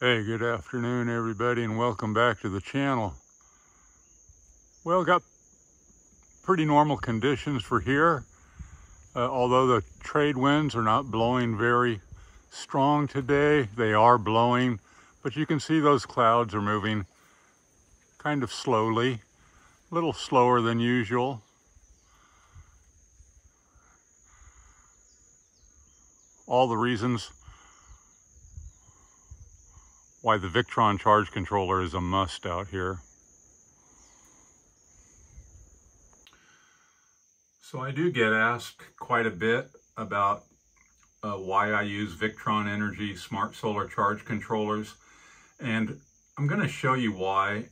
Hey, good afternoon, everybody, and welcome back to the channel. Well, got pretty normal conditions for here. Uh, although the trade winds are not blowing very strong today, they are blowing, but you can see those clouds are moving kind of slowly, a little slower than usual. All the reasons why the Victron charge controller is a must out here. So I do get asked quite a bit about uh, why I use Victron Energy Smart Solar Charge Controllers. And I'm going to show you why,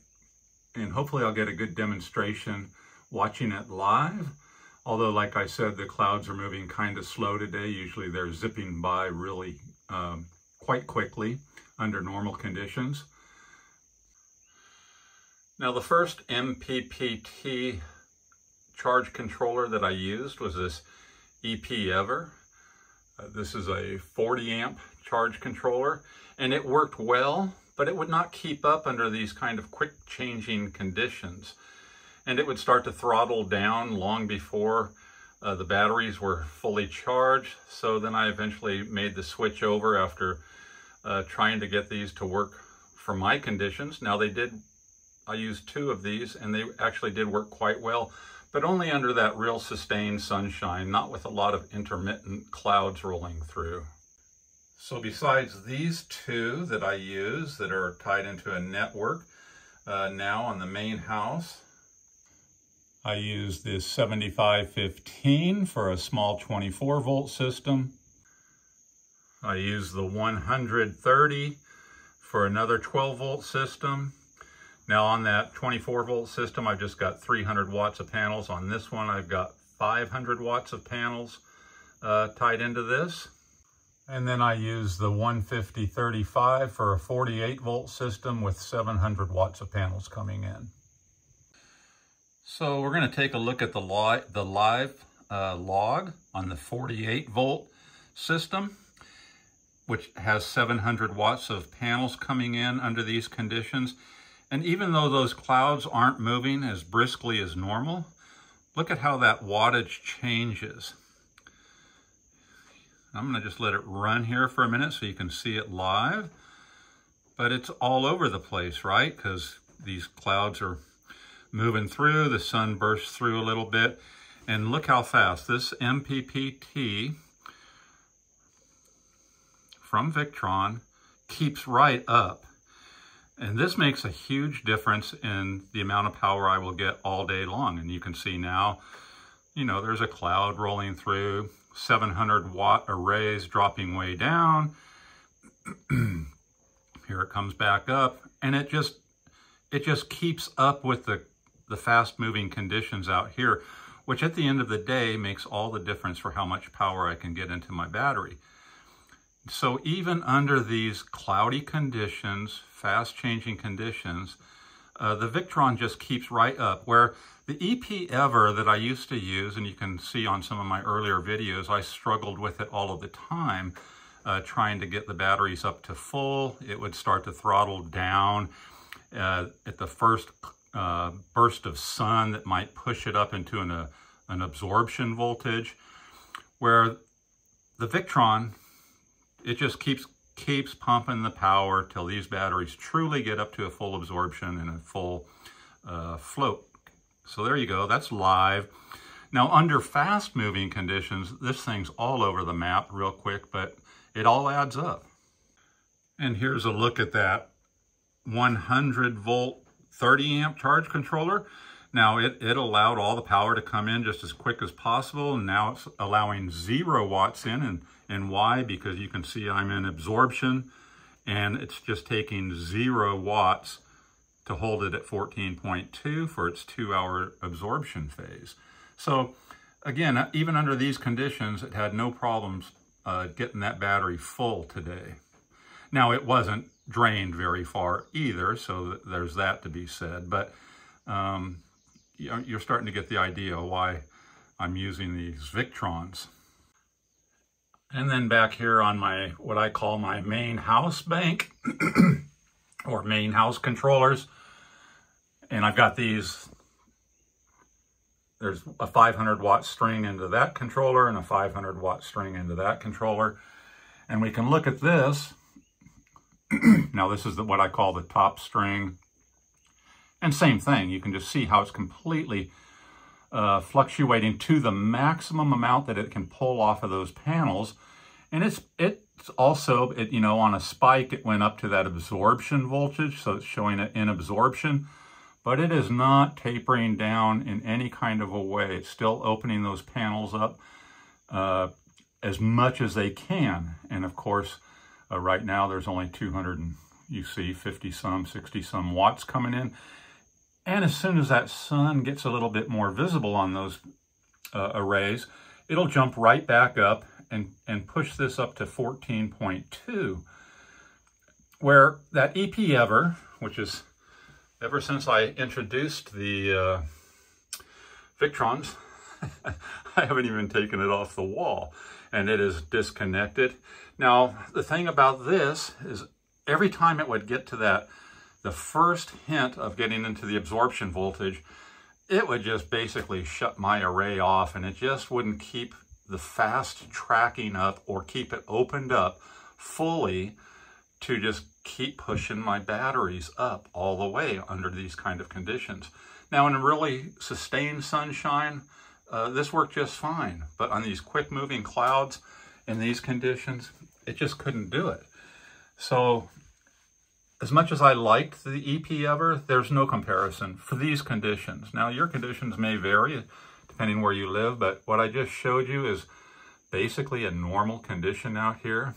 and hopefully I'll get a good demonstration watching it live. Although, like I said, the clouds are moving kind of slow today. Usually they're zipping by really um, quite quickly under normal conditions. Now the first MPPT charge controller that I used was this EP Ever. Uh, this is a 40 amp charge controller and it worked well, but it would not keep up under these kind of quick changing conditions. And it would start to throttle down long before uh, the batteries were fully charged. So then I eventually made the switch over after uh, trying to get these to work for my conditions. Now they did, I used two of these and they actually did work quite well, but only under that real sustained sunshine, not with a lot of intermittent clouds rolling through. So besides these two that I use that are tied into a network uh, now on the main house, I use this 7515 for a small 24 volt system. I use the 130 for another 12 volt system. Now on that 24 volt system, I've just got 300 watts of panels. On this one, I've got 500 watts of panels uh, tied into this. And then I use the 150-35 for a 48 volt system with 700 watts of panels coming in. So we're gonna take a look at the, li the live uh, log on the 48 volt system which has 700 watts of panels coming in under these conditions. And even though those clouds aren't moving as briskly as normal, look at how that wattage changes. I'm gonna just let it run here for a minute so you can see it live. But it's all over the place, right? Because these clouds are moving through, the sun bursts through a little bit. And look how fast this MPPT from Victron keeps right up. And this makes a huge difference in the amount of power I will get all day long. And you can see now, you know, there's a cloud rolling through, 700 watt arrays dropping way down. Here it comes back up and it just, it just keeps up with the, the fast moving conditions out here, which at the end of the day makes all the difference for how much power I can get into my battery. So even under these cloudy conditions, fast changing conditions, uh, the Victron just keeps right up. Where the EP Ever that I used to use, and you can see on some of my earlier videos, I struggled with it all of the time, uh, trying to get the batteries up to full. It would start to throttle down uh, at the first uh, burst of sun that might push it up into an, uh, an absorption voltage. Where the Victron it just keeps keeps pumping the power till these batteries truly get up to a full absorption and a full uh, float. So there you go, that's live. Now under fast moving conditions, this thing's all over the map real quick, but it all adds up. And here's a look at that 100 volt 30 amp charge controller. Now it, it allowed all the power to come in just as quick as possible. And now it's allowing zero watts in. And, and why? Because you can see I'm in absorption and it's just taking zero watts to hold it at 14.2 for its two hour absorption phase. So again, even under these conditions, it had no problems uh, getting that battery full today. Now it wasn't drained very far either, so there's that to be said. But um, you're starting to get the idea why I'm using these Victrons. And then back here on my, what I call my main house bank, or main house controllers, and I've got these, there's a 500 watt string into that controller and a 500 watt string into that controller. And we can look at this. now this is the, what I call the top string. And same thing, you can just see how it's completely uh, fluctuating to the maximum amount that it can pull off of those panels. And it's it's also, it, you know, on a spike, it went up to that absorption voltage, so it's showing it in absorption, but it is not tapering down in any kind of a way. It's still opening those panels up uh, as much as they can. And of course, uh, right now there's only 200 and you see 50 some, 60 some watts coming in. And as soon as that sun gets a little bit more visible on those uh, arrays, it'll jump right back up and, and push this up to 14.2, where that EP Ever, which is ever since I introduced the uh, Victrons, I haven't even taken it off the wall and it is disconnected. Now, the thing about this is every time it would get to that the first hint of getting into the absorption voltage, it would just basically shut my array off and it just wouldn't keep the fast tracking up or keep it opened up fully to just keep pushing my batteries up all the way under these kind of conditions. Now in a really sustained sunshine, uh, this worked just fine, but on these quick moving clouds in these conditions, it just couldn't do it. So as much as I liked the EP Ever, there's no comparison for these conditions. Now, your conditions may vary depending where you live, but what I just showed you is basically a normal condition out here.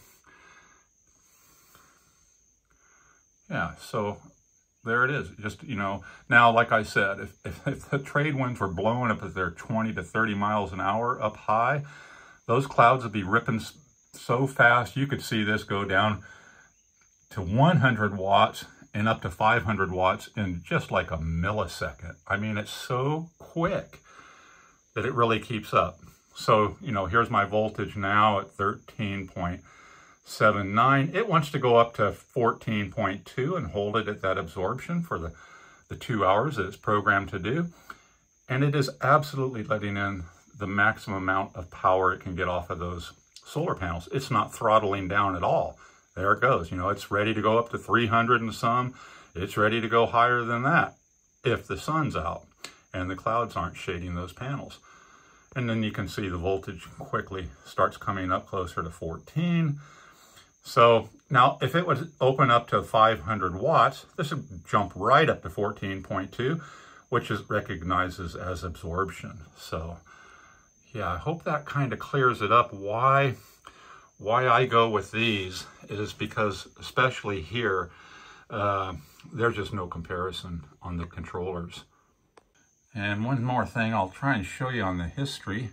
Yeah, so there it is. Just, you know, now, like I said, if, if, if the trade winds were blowing up at their 20 to 30 miles an hour up high, those clouds would be ripping so fast you could see this go down to 100 watts and up to 500 watts in just like a millisecond. I mean, it's so quick that it really keeps up. So, you know, here's my voltage now at 13.79. It wants to go up to 14.2 and hold it at that absorption for the, the two hours that it's programmed to do. And it is absolutely letting in the maximum amount of power it can get off of those solar panels. It's not throttling down at all there it goes. You know, it's ready to go up to 300 and some. It's ready to go higher than that if the sun's out and the clouds aren't shading those panels. And then you can see the voltage quickly starts coming up closer to 14. So now if it would open up to 500 watts, this would jump right up to 14.2, which is recognizes as absorption. So yeah, I hope that kind of clears it up why why I go with these is because, especially here, uh, there's just no comparison on the controllers. And one more thing I'll try and show you on the history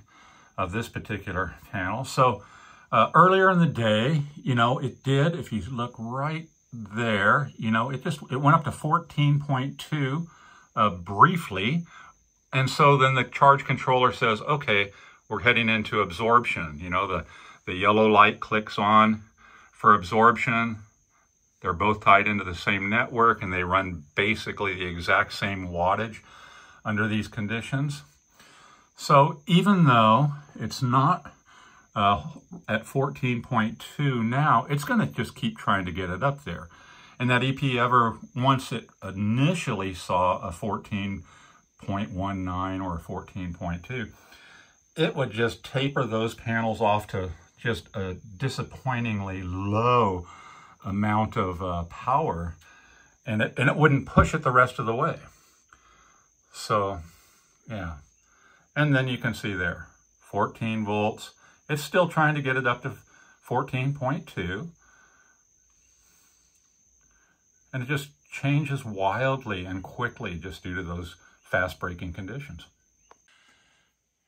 of this particular panel. So uh, earlier in the day, you know, it did, if you look right there, you know, it just, it went up to 14.2 uh, briefly. And so then the charge controller says, okay, we're heading into absorption. You know, the, the yellow light clicks on for absorption. They're both tied into the same network and they run basically the exact same wattage under these conditions. So even though it's not uh, at 14.2 now, it's going to just keep trying to get it up there. And that EP ever, once it initially saw a 14.19 or a 14.2, it would just taper those panels off to just a disappointingly low amount of uh, power and it, and it wouldn't push it the rest of the way. So, yeah. And then you can see there, 14 volts. It's still trying to get it up to 14.2. And it just changes wildly and quickly just due to those fast breaking conditions.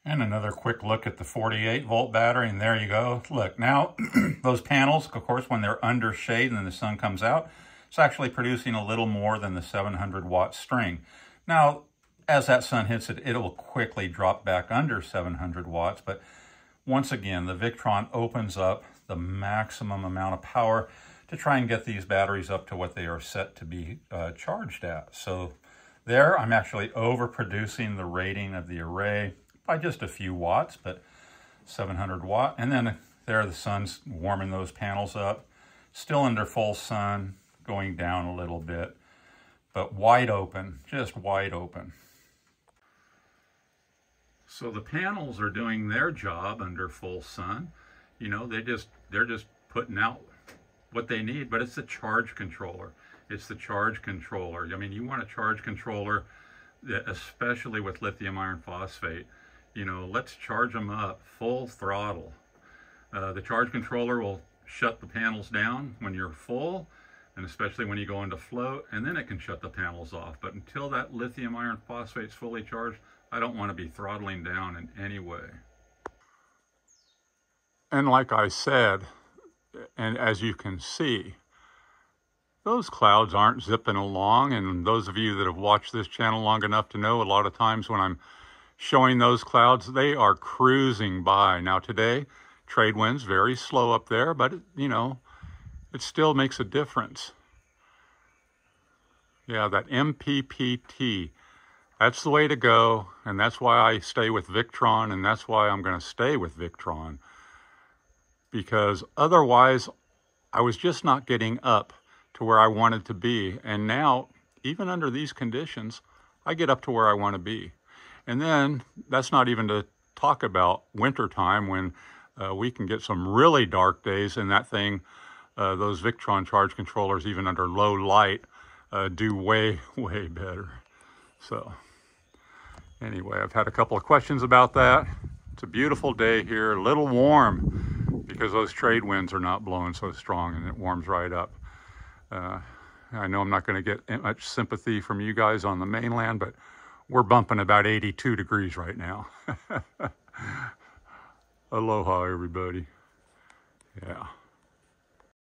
And another quick look at the 48 volt battery, and there you go. Look, now those panels, of course, when they're under shade and then the sun comes out, it's actually producing a little more than the 700 watt string. Now, as that sun hits it, it will quickly drop back under 700 watts, but once again, the Victron opens up the maximum amount of power to try and get these batteries up to what they are set to be uh, charged at. So there, I'm actually overproducing the rating of the array by just a few watts, but 700 watt. And then there, the sun's warming those panels up. Still under full sun, going down a little bit, but wide open, just wide open. So the panels are doing their job under full sun. You know, they just they're just putting out what they need, but it's the charge controller. It's the charge controller. I mean, you want a charge controller, especially with lithium iron phosphate. You know, let's charge them up full throttle. Uh, the charge controller will shut the panels down when you're full, and especially when you go into float, and then it can shut the panels off. But until that lithium iron phosphate is fully charged, I don't want to be throttling down in any way. And like I said, and as you can see, those clouds aren't zipping along. And those of you that have watched this channel long enough to know a lot of times when I'm showing those clouds, they are cruising by. Now today, trade winds very slow up there, but it, you know, it still makes a difference. Yeah, that MPPT, that's the way to go. And that's why I stay with Victron. And that's why I'm going to stay with Victron because otherwise I was just not getting up to where I wanted to be. And now, even under these conditions, I get up to where I want to be. And then that's not even to talk about wintertime when uh, we can get some really dark days and that thing, uh, those Victron charge controllers, even under low light, uh, do way, way better. So anyway, I've had a couple of questions about that. It's a beautiful day here, a little warm because those trade winds are not blowing so strong and it warms right up. Uh, I know I'm not going to get much sympathy from you guys on the mainland, but we're bumping about 82 degrees right now. Aloha, everybody. Yeah.